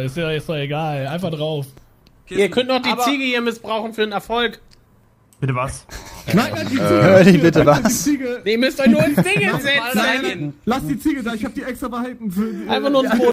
Ist ja ist doch egal. Einfach drauf. Ihr könnt noch die Aber- Ziege hier missbrauchen für den Erfolg. Bitte was? Nein, nein, die äh, Ziege. Hör die bitte die was. Nee, Ihr müsst euch nur ins Ding setzen. nein, nein, Lass die Ziege da, ich hab die extra behalten für. Einfach nur äh, ins Boot